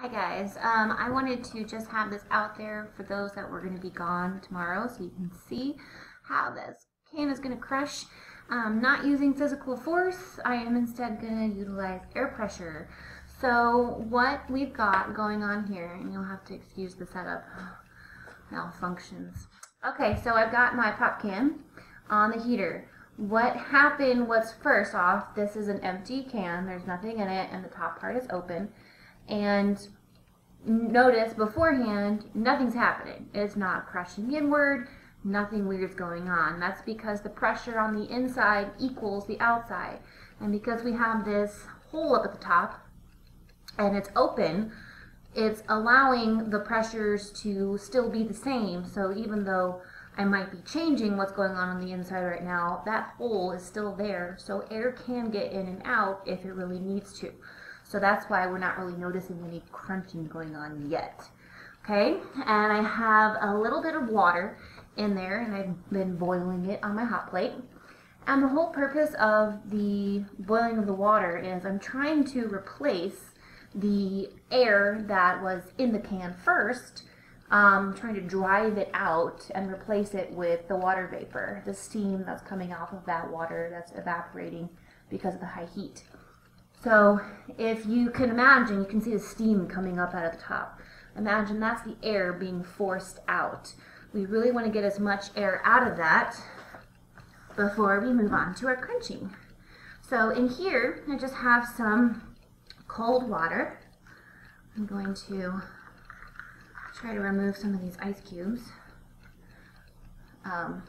Hi guys, um, I wanted to just have this out there for those that were going to be gone tomorrow so you can see how this can is going to crush. Um, not using physical force, I am instead going to utilize air pressure. So what we've got going on here, and you'll have to excuse the setup malfunctions. Okay, so I've got my pop can on the heater. What happened was first off, this is an empty can, there's nothing in it, and the top part is open and notice beforehand nothing's happening. It's not crushing inward, nothing weird's going on. That's because the pressure on the inside equals the outside. And because we have this hole up at the top and it's open, it's allowing the pressures to still be the same. So even though I might be changing what's going on on the inside right now, that hole is still there. So air can get in and out if it really needs to. So that's why we're not really noticing any crunching going on yet. Okay, and I have a little bit of water in there and I've been boiling it on my hot plate. And the whole purpose of the boiling of the water is I'm trying to replace the air that was in the can first, um, trying to drive it out and replace it with the water vapor, the steam that's coming off of that water that's evaporating because of the high heat. So if you can imagine, you can see the steam coming up out of the top. Imagine that's the air being forced out. We really want to get as much air out of that before we move on to our crunching. So in here, I just have some cold water. I'm going to try to remove some of these ice cubes um,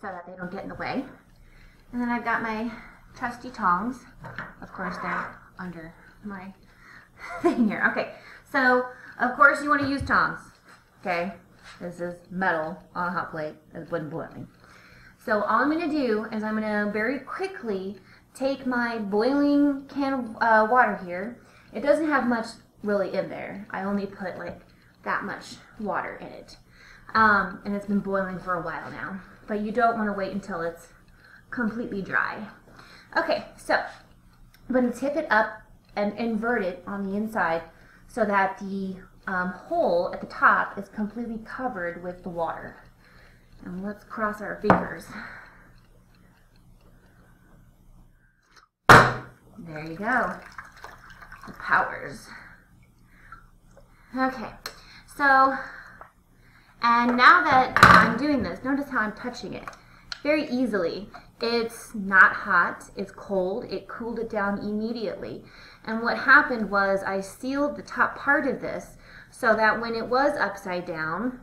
so that they don't get in the way. And then I've got my trusty tongs. Of course, they're under my thing here. Okay, so of course you want to use tongs. Okay, this is metal on a hot plate. It wouldn't boiling. So all I'm going to do is I'm going to very quickly take my boiling can of uh, water here. It doesn't have much really in there. I only put like that much water in it. Um, and it's been boiling for a while now. But you don't want to wait until it's completely dry. Okay, so I'm going to tip it up and invert it on the inside so that the um, hole at the top is completely covered with the water. And let's cross our fingers. There you go. The powers. Okay, so, and now that I'm doing this, notice how I'm touching it very easily. It's not hot, it's cold, it cooled it down immediately. And what happened was I sealed the top part of this so that when it was upside down,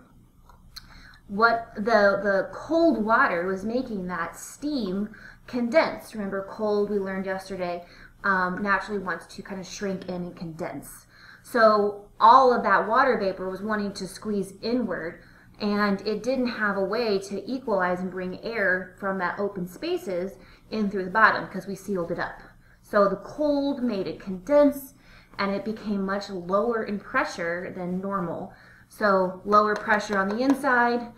what the, the cold water was making that steam condense. Remember cold we learned yesterday um, naturally wants to kind of shrink in and condense. So all of that water vapor was wanting to squeeze inward and it didn't have a way to equalize and bring air from that open spaces in through the bottom because we sealed it up. So the cold made it condense and it became much lower in pressure than normal. So lower pressure on the inside,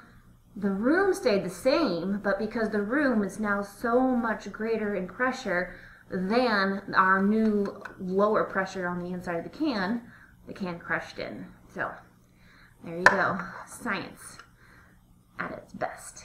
the room stayed the same, but because the room is now so much greater in pressure than our new lower pressure on the inside of the can, the can crushed in. So there you go. Science at its best.